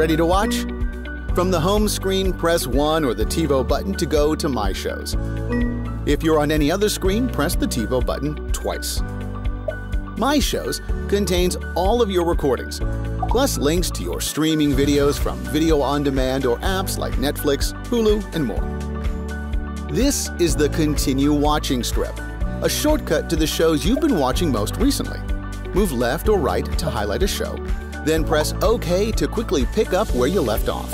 Ready to watch? From the home screen, press 1 or the TiVo button to go to My Shows. If you're on any other screen, press the TiVo button twice. My Shows contains all of your recordings, plus links to your streaming videos from video on demand or apps like Netflix, Hulu, and more. This is the Continue Watching strip, a shortcut to the shows you've been watching most recently. Move left or right to highlight a show, then press OK to quickly pick up where you left off.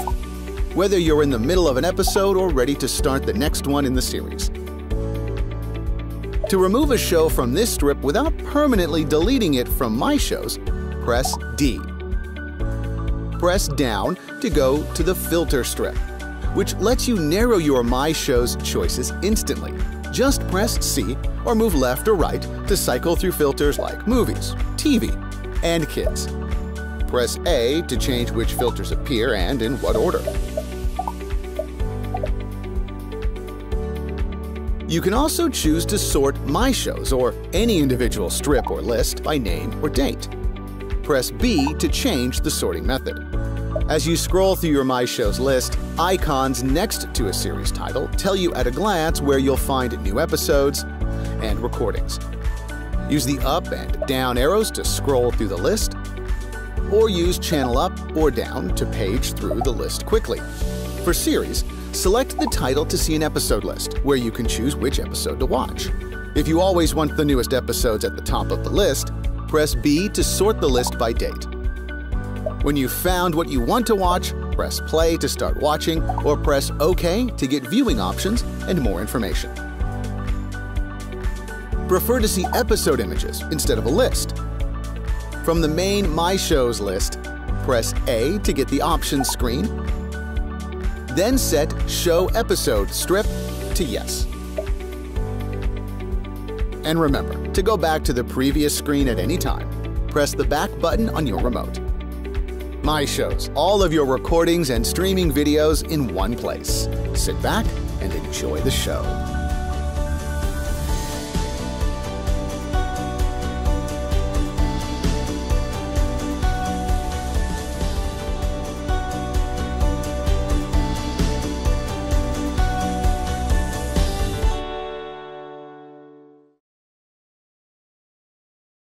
Whether you're in the middle of an episode or ready to start the next one in the series. To remove a show from this strip without permanently deleting it from My Shows, press D. Press down to go to the Filter strip which lets you narrow your My Shows choices instantly. Just press C or move left or right to cycle through filters like Movies, TV, and Kids. Press A to change which filters appear and in what order. You can also choose to sort My Shows or any individual strip or list by name or date. Press B to change the sorting method. As you scroll through your My Shows list, icons next to a series title tell you at a glance where you'll find new episodes and recordings. Use the up and down arrows to scroll through the list, or use channel up or down to page through the list quickly. For series, select the title to see an episode list, where you can choose which episode to watch. If you always want the newest episodes at the top of the list, press B to sort the list by date. When you've found what you want to watch, press play to start watching or press OK to get viewing options and more information. Prefer to see episode images instead of a list? From the main My Shows list, press A to get the options screen, then set Show Episode Strip to Yes. And remember, to go back to the previous screen at any time, press the back button on your remote. My Shows, all of your recordings and streaming videos in one place. Sit back and enjoy the show.